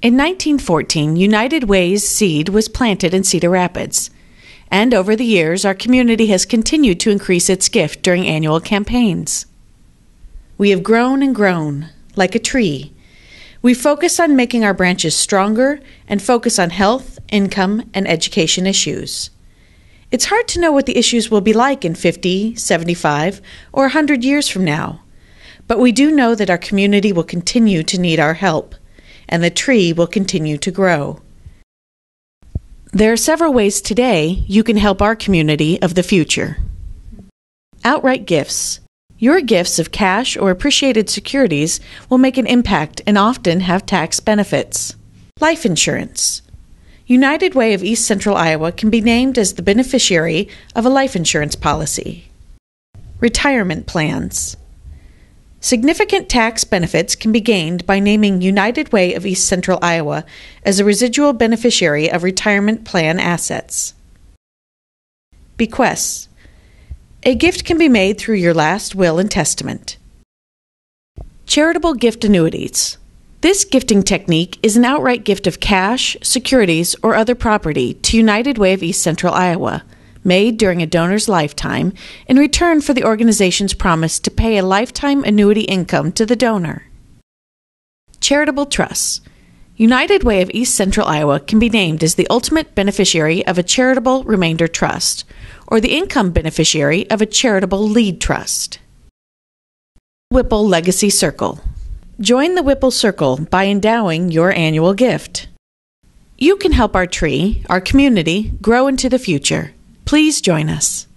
In 1914, United Ways seed was planted in Cedar Rapids. And over the years, our community has continued to increase its gift during annual campaigns. We have grown and grown, like a tree. We focus on making our branches stronger and focus on health, income, and education issues. It's hard to know what the issues will be like in 50, 75, or 100 years from now. But we do know that our community will continue to need our help, and the tree will continue to grow. There are several ways today you can help our community of the future. Outright gifts. Your gifts of cash or appreciated securities will make an impact and often have tax benefits. Life insurance. United Way of East Central Iowa can be named as the beneficiary of a life insurance policy. Retirement plans. Significant tax benefits can be gained by naming United Way of East Central Iowa as a residual beneficiary of retirement plan assets. Bequests. A gift can be made through your last will and testament. Charitable gift annuities. This gifting technique is an outright gift of cash, securities, or other property to United Way of East Central Iowa, made during a donor's lifetime in return for the organization's promise to pay a lifetime annuity income to the donor. Charitable trusts. United Way of East Central Iowa can be named as the ultimate beneficiary of a charitable remainder trust, or the income beneficiary of a charitable lead trust. Whipple Legacy Circle. Join the Whipple Circle by endowing your annual gift. You can help our tree, our community, grow into the future. Please join us.